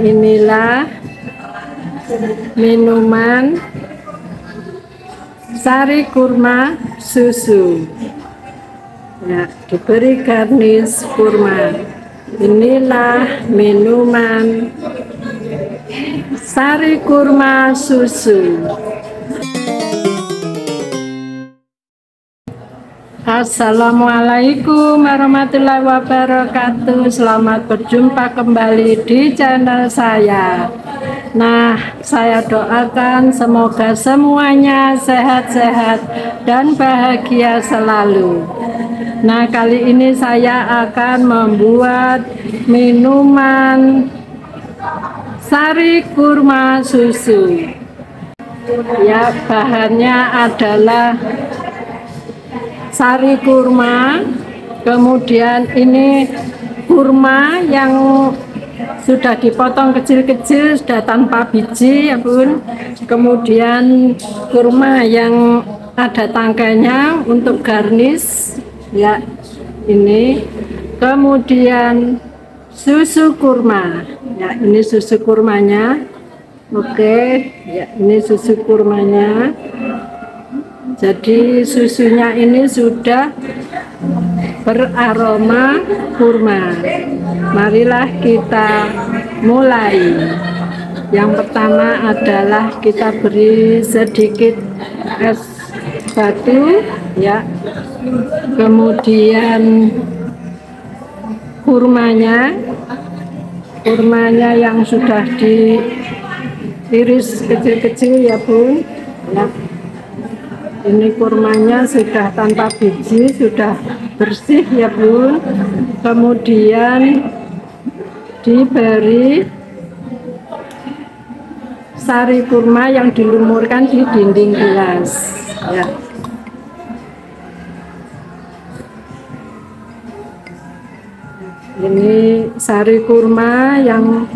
Inilah minuman sari kurma susu. Ya, diberi garnish kurma. Inilah minuman sari kurma susu. Assalamualaikum warahmatullahi wabarakatuh. Selamat berjumpa kembali di channel saya. Nah saya doakan semoga semuanya sehat-sehat dan bahagia selalu. Nah kali ini saya akan membuat minuman sari kurma susu. Ya bahannya adalah sari kurma. Kemudian ini kurma yang sudah dipotong kecil-kecil sudah tanpa biji ya bun. Kemudian kurma yang ada tangkainya untuk garnish ya ini. Kemudian susu kurma ya ini susu kurmanya. Oke ya ini susu kurmanya jadi susunya ini sudah beraroma kurma. Marilah kita mulai. Yang pertama adalah kita beri sedikit es batu ya. Kemudian kurmanya kurmanya yang sudah diiris kecil-kecil ya Bun. Ya ini kurmanya sudah tanpa biji sudah bersih ya bun kemudian diberi sari kurma yang dilumurkan di dinding gelas ya. Ini sari kurma yang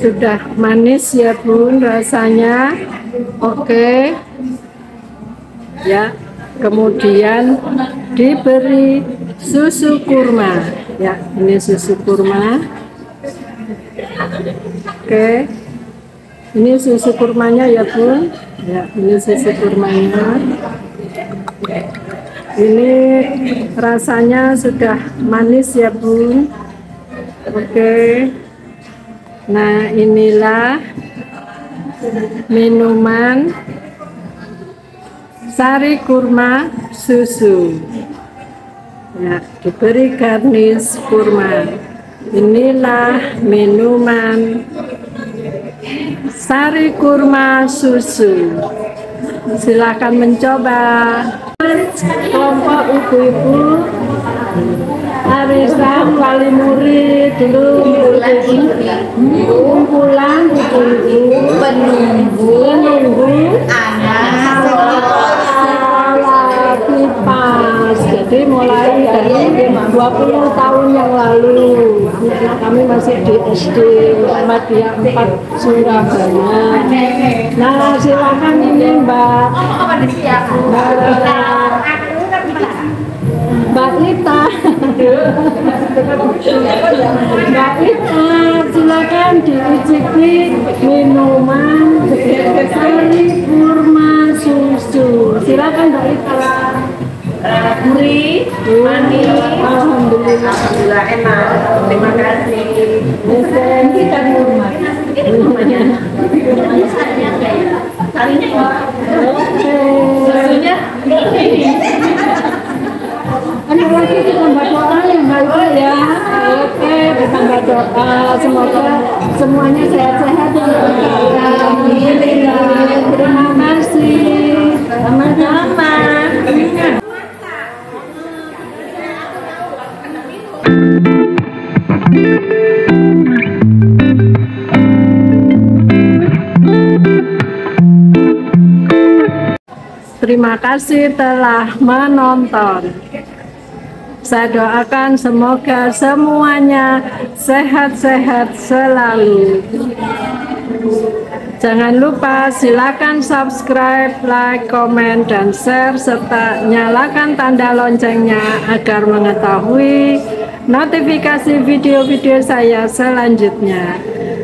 sudah manis ya bun rasanya. Oke. okay ya kemudian diberi susu kurma. Ya ini susu kurma. Oke. Ini susu kurmanya ya bun ya ini susu kurmanya. Ini rasanya sudah manis ya bun oke. Nah inilah minuman sari kurma susu. Ya diberi garnish kurma. Inilah minuman sari kurma susu. Silahkan mencoba. Kelompok ibu-ibu. Arisan wali murid dulu kumpulan ibu-ibu. penunggu jadi mulai dari 20 tahun yang lalu kami masih di SD Muhammadiyah 4 Surabaya. Nah silakan ini Mbak. Mbak Mbak Ita Mbak Ita silakan diicipi gurih, manis, Alhamdulillah alhamdulillah enak. Terima kasih. Desain kita di rumah Ini rumahnya. Rumahnya sarinya ada ya. Sarinya ini. Oke Susunya ini. Lagi ditambah doa ya Mbak Ibu ya Oke ditambah doa Semoga semuanya sehat-sehat dan berkah Amin Terima kasih Sama-sama Terima kasih telah menonton. Saya doakan semoga semuanya sehat-sehat selalu. Jangan lupa silakan subscribe, like, komen, dan share serta nyalakan tanda loncengnya agar mengetahui notifikasi video-video saya selanjutnya.